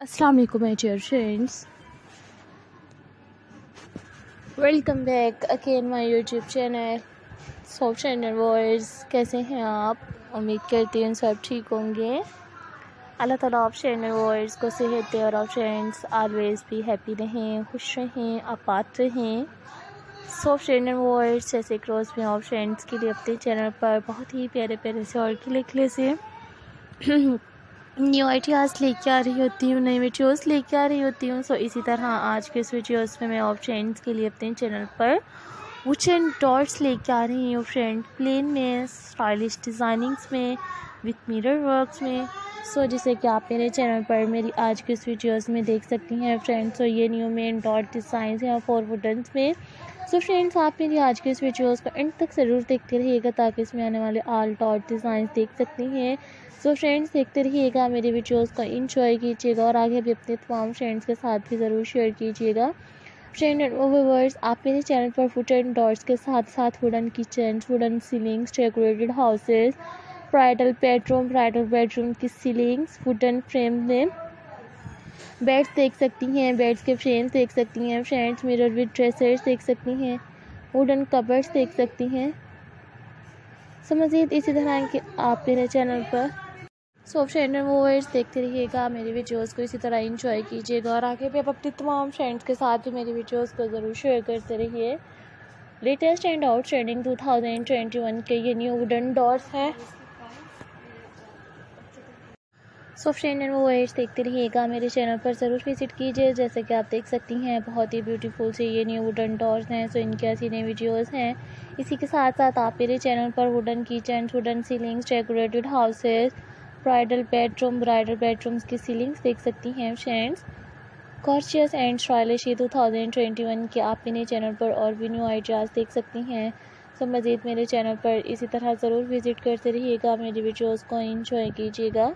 अस्सलाम वालेकुम my dear friends welcome back again my YouTube channel soft channel वर्स कैसे हैं आप? उम्मीद करती हूँ सब ठीक होंगे। अल्लाह ताला आप चैनल वर्स को सेहत और आप फ्रेंड्स ऑलवेज भी हैप्पी रहें, खुश रहें, आपात रहें। सॉफ चैनल वर्स जैसे क्रॉस में आप फ्रेंड्स के लिए अपने चैनल पर बहुत ही प्यारे प्यारे से और खिले खिले से न्यू आइडियाज़ लेके आ रही होती हूँ, नई वीडियोज़ लेके आ रही होती हूँ। सो इसी तरह आज के इस वीडियोज़ में मैं आप फ्रेंड्स के लिए अपने चैनल पर वुच एंड डॉट्स लेके आ रही हूँ फ्रेंड प्लेन में स्टाइलिश डिज़ाइनिंग्स में विथ मिरर वर्क्स में। सो जैसे कि आप मेरे चैनल पर मेरी आज के इस वीडियोज़ में देख सकती हैं फ्रेंड्स सो ये न्यू मेन डॉट डिज़ाइन हैं फोर वुडन्स में। सो फ्रेंड्स आप मेरी आज के इस वीडियोज़ को एंड तक ज़रूर देखते रहिएगा ताकि इसमें आने वाले आल डॉट डिज़ाइन देख सकती हैं। सो so फ्रेंड्स देखते रहिएगा, मेरी वीडियोज़ को इंजॉय कीजिएगा और आगे भी अपने तमाम फ्रेंड्स के साथ भी ज़रूर शेयर कीजिएगा। फ्रेंड एंड ओवर्स आप मेरे चैनल पर फुट एंड डॉट्स के साथ साथ wooden kitchen wooden ceilings decorated houses bridal bedroom bridal bedroom की सीलिंग्स वुडन फ्रेम में बेड्स देख सकती हैं बेड्स के फ्रेम्स देख सकती हैं फ्रेंड्स मिरर विद ड्रेसर्स देख सकती हैं वुडन कबर्स देख सकती हैं। सो मज़ीद इसी तरह के आप मेरे चैनल पर। सो फ्रेंड एंड मूवर्स देखते रहिएगा मेरी वीडियोस को इसी तरह इंजॉय कीजिएगा और आगे भी आप अपने तमाम फ्रेंड्स के साथ भी मेरी वीडियोस को ज़रूर शेयर करते रहिए। Latest and out trending two thousand twenty one के ये न्यू वुडन डॉर्स हैं। सो फ्रेंड एंड मूवर्स देखते रहिएगा। मेरे चैनल पर ज़रूर विज़िट कीजिए। जैसे कि आप देख सकती हैं, बहुत ही ब्यूटीफुल से ये न्यू वुडन डॉर्स हैं सो इनके ऐसी नई वीडियोज़ हैं। इसी के साथ साथ आप मेरे चैनल पर wooden kitchen wooden ceilings decorated houses bridal bedroom bridal bedrooms की सीलिंग्स देख सकती हैं फ्रेंड्स कॉर्शियस एंड स्टाइलिश ये टू थाउज़ेंड ट्वेंटी वन के आप मेरे चैनल पर और भी न्यू आइडियाज़ देख सकती हैं। तो मज़ीद मेरे चैनल पर इसी तरह ज़रूर विज़िट करते रहिएगा। मेरी वीडियोज़ को इंजॉय कीजिएगा।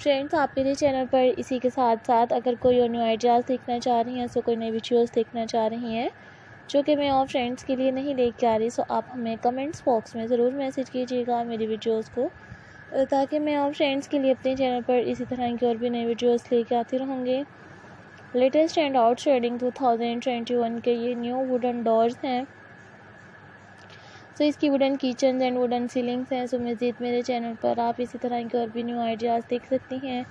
फ्रेंड्स आप मेरे चैनल पर इसी के साथ साथ अगर कोई और न्यू आइडियाज़ देखना चाह रही हैं सो कोई नई वीडियोज़ देखना चाह रही हैं, जो कि मैं और फ्रेंड्स के लिए नहीं लेके आ रही सो आप हमें कमेंट्स बॉक्स में ज़रूर मैसेज कीजिएगा मेरी वीडियोज़ को ताकि मैं और फ्रेंड्स के लिए अपने चैनल पर इसी तरह की और भी नई वीडियोस लेके आती रहूँगी। Latest and out trending two thousand twenty one के ये न्यू वुडन डोर्स हैं। सो इसकी wooden kitchen and wooden ceilings हैं। सो मज़ीद मेरे चैनल पर, आप इसी तरह के और भी न्यू आइडियाज़ देख सकती हैं।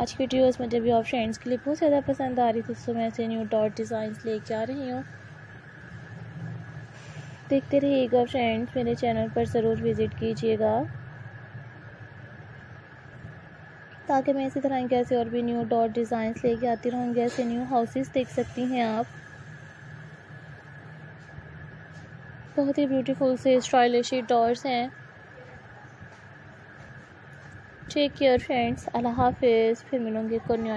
आज की वीडियोस मुझे भी और फ्रेंड्स के लिए बहुत ज़्यादा पसंद आ रही थी सो मैं ऐसे न्यू डॉट डिज़ाइंस लेके आ रही हूँ। देखते रहिएगा फ्रेंड्स मेरे चैनल पर ज़रूर विज़िट कीजिएगा। ताकि मैं इसी तरह के ऐसे और भी न्यू डॉट डिज़ाइंस लेके आती रहूँगी ऐसे न्यू हाउसेस देख सकती हैं आप। बहुत ही ब्यूटीफुल से स्टाइलिश डॉर्स हैं। टेक केयर फ्रेंड्स अल्लाह हाफिज़। फिर मिलूँगी को न्यू